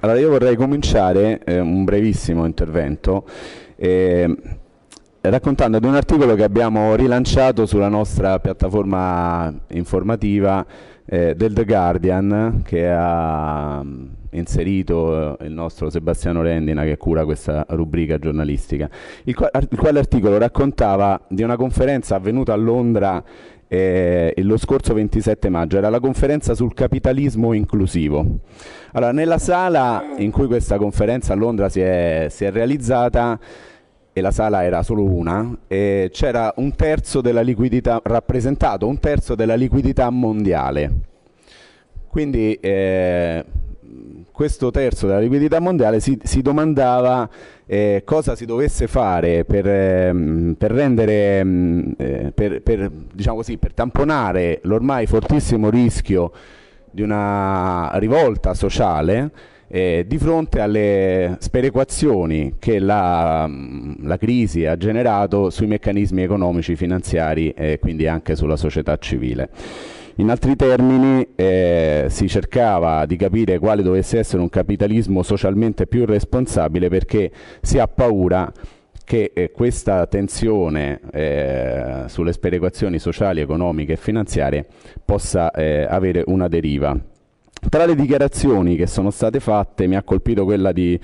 Allora io vorrei cominciare eh, un brevissimo intervento eh, raccontando di un articolo che abbiamo rilanciato sulla nostra piattaforma informativa eh, del The Guardian che ha mm, inserito eh, il nostro Sebastiano Rendina che cura questa rubrica giornalistica, il, qua il quale articolo raccontava di una conferenza avvenuta a Londra eh, lo scorso 27 maggio, era la conferenza sul capitalismo inclusivo. Allora, nella sala in cui questa conferenza a Londra si è, si è realizzata, e la sala era solo una, c'era un terzo della liquidità, rappresentato un terzo della liquidità mondiale. Quindi eh, questo terzo della liquidità mondiale si, si domandava eh, cosa si dovesse fare per, ehm, per rendere, ehm, eh, per, per, diciamo così, per tamponare l'ormai fortissimo rischio di una rivolta sociale eh, di fronte alle sperequazioni che la, la, crisi ha generato sui meccanismi economici, finanziari e quindi anche sulla società civile. In altri termini eh, si cercava di capire quale dovesse essere un capitalismo socialmente più responsabile perché si ha paura che eh, questa tensione eh, sulle sperequazioni sociali, economiche e finanziarie possa eh, avere una deriva. Tra le dichiarazioni che sono state fatte mi ha colpito quella di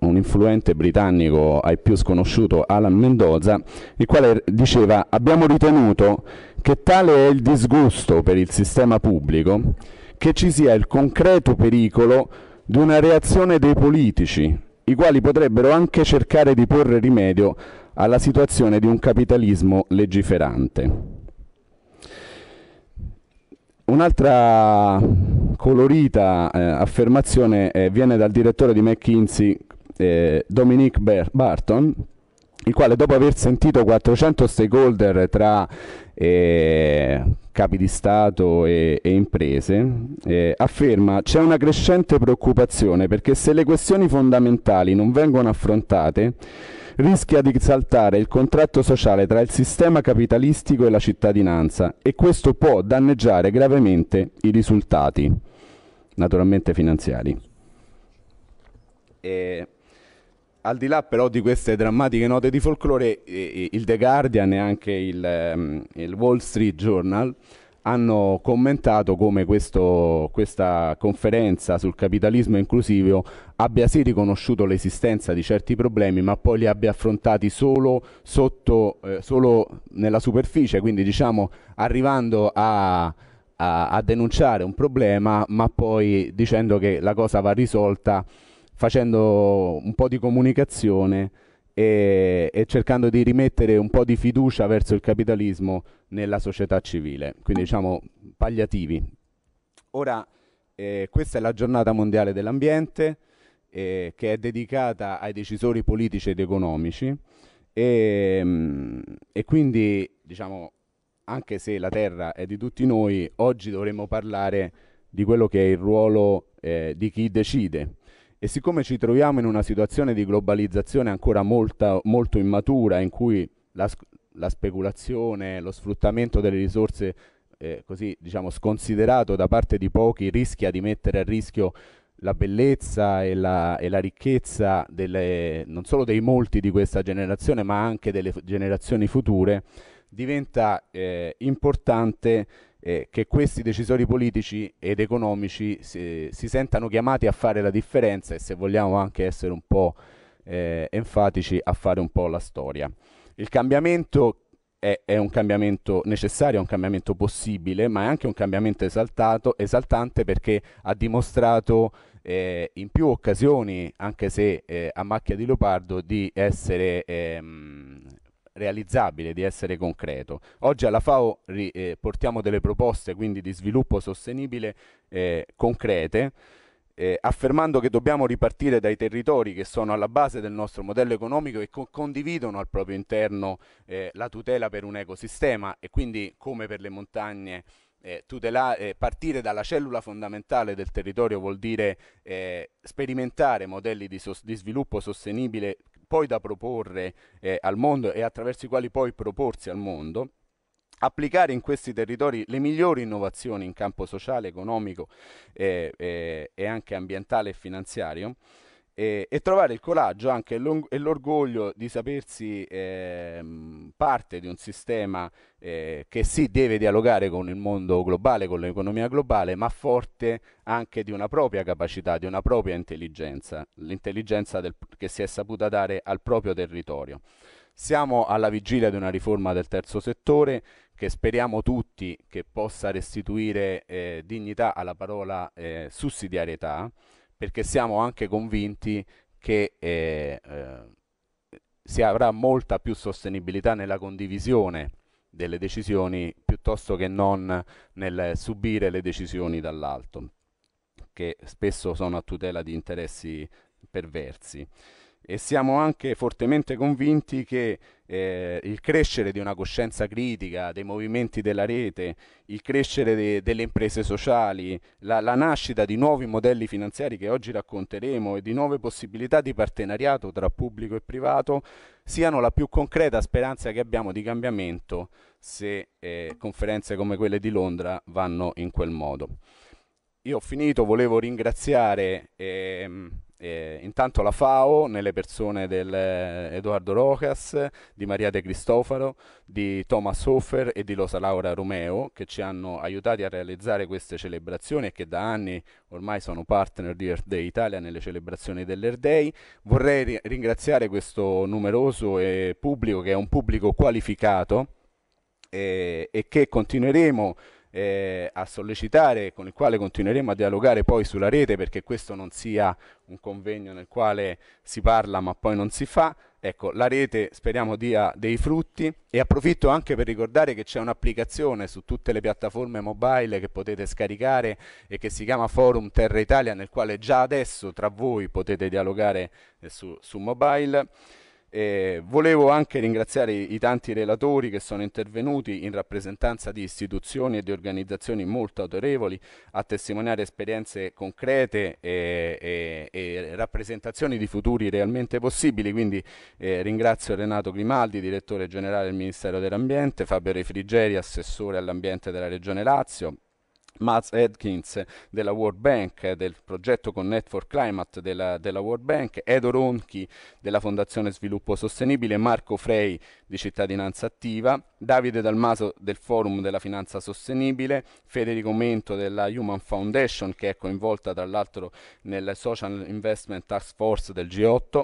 un influente britannico ai più sconosciuto Alan Mendoza, il quale diceva abbiamo ritenuto che tale è il disgusto per il sistema pubblico che ci sia il concreto pericolo di una reazione dei politici, i quali potrebbero anche cercare di porre rimedio alla situazione di un capitalismo legiferante. Un'altra colorita eh, affermazione eh, viene dal direttore di McKinsey, eh, Dominique Ber Barton, il quale dopo aver sentito 400 stakeholder tra eh, capi di Stato e, e imprese, eh, afferma c'è una crescente preoccupazione perché se le questioni fondamentali non vengono affrontate rischia di saltare il contratto sociale tra il sistema capitalistico e la cittadinanza e questo può danneggiare gravemente i risultati, naturalmente finanziari. E al di là però di queste drammatiche note di folklore, il The Guardian e anche il, um, il Wall Street Journal hanno commentato come questo, questa conferenza sul capitalismo inclusivo abbia sì riconosciuto l'esistenza di certi problemi, ma poi li abbia affrontati solo, sotto, eh, solo nella superficie, quindi diciamo arrivando a, a, a denunciare un problema, ma poi dicendo che la cosa va risolta facendo un po' di comunicazione e, e, cercando di rimettere un po' di fiducia verso il capitalismo nella società civile, quindi diciamo pagliativi. Ora, eh, questa è la giornata mondiale dell'ambiente eh, che è dedicata ai decisori politici ed economici. E, mm, e quindi diciamo anche se la Terra è di tutti noi, oggi dovremmo parlare di quello che è il ruolo eh, di chi decide e siccome ci troviamo in una situazione di globalizzazione ancora molta, molto immatura, in cui la, la, speculazione, lo sfruttamento delle risorse eh, così diciamo sconsiderato da parte di pochi rischia di mettere a rischio la bellezza e la, e la ricchezza delle, non solo dei molti di questa generazione ma anche delle generazioni future, diventa eh, importante eh, che questi decisori politici ed economici si, si, sentano chiamati a fare la differenza e se vogliamo anche essere un po' eh, enfatici a fare un po' la storia. Il cambiamento è, è, un cambiamento necessario, è un cambiamento possibile, ma è anche un cambiamento esaltato, esaltante perché ha dimostrato eh, in più occasioni, anche se eh, a macchia di leopardo, di essere ehm, realizzabile, di essere concreto. Oggi alla FAO ri, eh, portiamo delle proposte quindi di sviluppo sostenibile eh, concrete, eh, affermando che dobbiamo ripartire dai territori che sono alla base del nostro modello economico e co condividono al proprio interno eh, la tutela per un ecosistema e quindi come per le montagne eh, eh, partire dalla cellula fondamentale del territorio vuol dire eh, sperimentare modelli di, di, sviluppo sostenibile poi da proporre eh, al mondo e attraverso i quali poi proporsi al mondo applicare in questi territori le migliori innovazioni in campo sociale, economico e, e, e anche ambientale e finanziario e, e, trovare il coraggio anche e l'orgoglio di sapersi eh, parte di un sistema eh, che sì deve dialogare con il mondo globale, con l'economia globale, ma forte anche di una propria capacità, di una propria intelligenza, l'intelligenza che si è saputa dare al proprio territorio. Siamo alla vigilia di una riforma del terzo settore che speriamo tutti che possa restituire eh, dignità alla parola eh, sussidiarietà, perché siamo anche convinti che eh, eh, si avrà molta più sostenibilità nella condivisione delle decisioni piuttosto che non nel subire le decisioni dall'alto, che spesso sono a tutela di interessi perversi e siamo anche fortemente convinti che eh, il crescere di una coscienza critica dei movimenti della rete, il crescere de delle imprese sociali, la, la, nascita di nuovi modelli finanziari che oggi racconteremo e di nuove possibilità di partenariato tra pubblico e privato siano la più concreta speranza che abbiamo di cambiamento se eh, conferenze come quelle di Londra vanno in quel modo. Io ho finito, volevo ringraziare ehm, eh, intanto la FAO, nelle persone di eh, Edoardo Rojas, di Maria De Cristofaro, di Thomas Hofer e di Rosa Laura Romeo, che ci hanno aiutati a realizzare queste celebrazioni e che da anni ormai sono partner di Earth Day Italia nelle celebrazioni dell'Earth Day. Vorrei ri ringraziare questo numeroso eh, pubblico, che è un pubblico qualificato eh, e che continueremo eh, a sollecitare, con il quale continueremo a dialogare poi sulla rete perché questo non sia un convegno nel quale si parla ma poi non si fa. Ecco, la rete speriamo dia dei frutti e approfitto anche per ricordare che c'è un'applicazione su tutte le piattaforme mobile che potete scaricare e che si chiama Forum Terra Italia nel quale già adesso tra voi potete dialogare eh, su, su mobile. Eh, volevo anche ringraziare i, tanti relatori che sono intervenuti in rappresentanza di istituzioni e di organizzazioni molto autorevoli a testimoniare esperienze concrete e, e, e rappresentazioni di futuri realmente possibili, quindi eh, ringrazio Renato Grimaldi, direttore generale del Ministero dell'Ambiente, Fabio Refrigeri, assessore all'ambiente della Regione Lazio, Matt Edkins della World Bank, del progetto Connect for Climate della, della World Bank, Edo Ronchi della Fondazione Sviluppo Sostenibile, Marco Frey di Cittadinanza Attiva, Davide Dalmaso del Forum della Finanza Sostenibile, Federico Mento della Human Foundation che è coinvolta tra l'altro nel Social Investment Task Force del G8,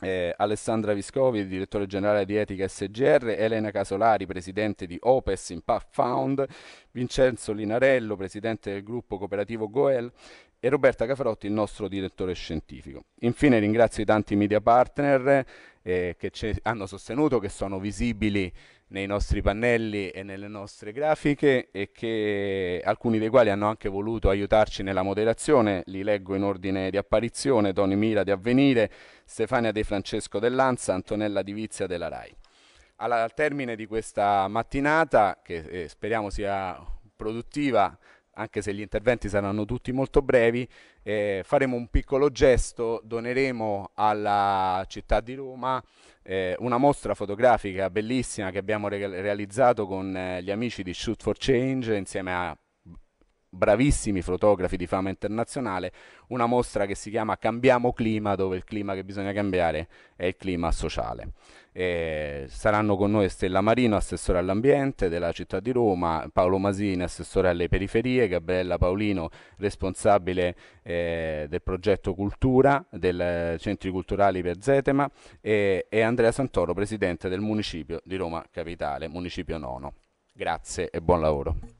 eh, Alessandra Viscovi, direttore generale di Etica SGR, Elena Casolari, presidente di Opes Impact Fund, Vincenzo Linarello, presidente del gruppo cooperativo Goel e Roberta Cafrotti, il nostro direttore scientifico. Infine ringrazio i tanti media partner eh, che ci hanno sostenuto, che sono visibili nei nostri pannelli e nelle nostre grafiche e che alcuni dei quali hanno anche voluto aiutarci nella moderazione, li leggo in ordine di apparizione, Toni Mira di Avvenire, Stefania De Francesco dell'Anza, Antonella Di Vizia della RAI. Alla, al termine di questa mattinata, che eh, speriamo sia produttiva, anche se gli interventi saranno tutti molto brevi, eh, faremo un piccolo gesto, doneremo alla città di Roma eh, una mostra fotografica bellissima che abbiamo re realizzato con eh, gli amici di Shoot for Change insieme a bravissimi fotografi di fama internazionale, una mostra che si chiama Cambiamo clima, dove il clima che bisogna cambiare è il clima sociale. E saranno con noi Stella Marino, assessore all'ambiente della città di Roma, Paolo Masini, assessore alle periferie, Gabriella Paolino, responsabile eh, del progetto Cultura, del Centri Culturali per Zetema e, e Andrea Santoro, presidente del municipio di Roma Capitale, municipio nono. Grazie e buon lavoro.